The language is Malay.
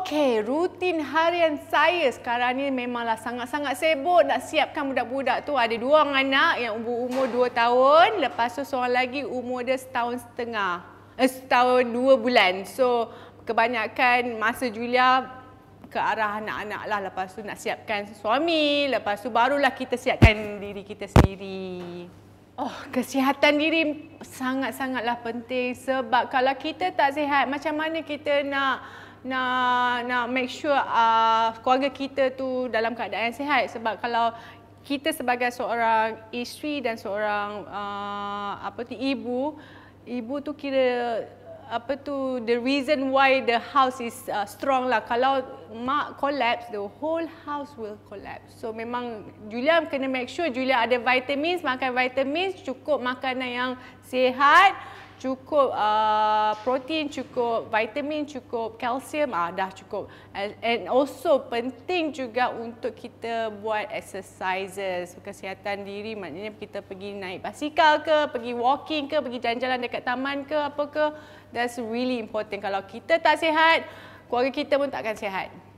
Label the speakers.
Speaker 1: Okey, rutin harian saya sekarang ni memanglah sangat-sangat sibuk nak siapkan budak-budak tu. Ada dua orang anak yang umur-umur dua tahun. Lepas tu seorang lagi umur dia setahun setengah. Eh, setahun dua bulan. So, kebanyakan masa Julia ke arah anak-anak lah. Lepas tu nak siapkan suami. Lepas tu barulah kita siapkan diri kita sendiri. Oh, kesihatan diri sangat-sangatlah penting sebab kalau kita tak sihat, macam mana kita nak nak nak make sure uh, keluarga kita tu dalam keadaan sihat. Sebab kalau kita sebagai seorang isteri dan seorang uh, apa tu ibu ibu tu kira apa tu the reason why the house is uh, strong lah. Kalau mak collapse the whole house will collapse. So memang Julia kena make sure Julia ada vitamins makan vitamins cukup makanan yang sihat cukup uh, protein, cukup vitamin, cukup kalsium, ah dah cukup. And, and also penting juga untuk kita buat exercises kesihatan diri. Maknanya kita pergi naik basikal ke, pergi walking ke, pergi jalan-jalan dekat taman ke, apa ke. That's really important. Kalau kita tak sihat, keluarga kita pun tak akan sihat.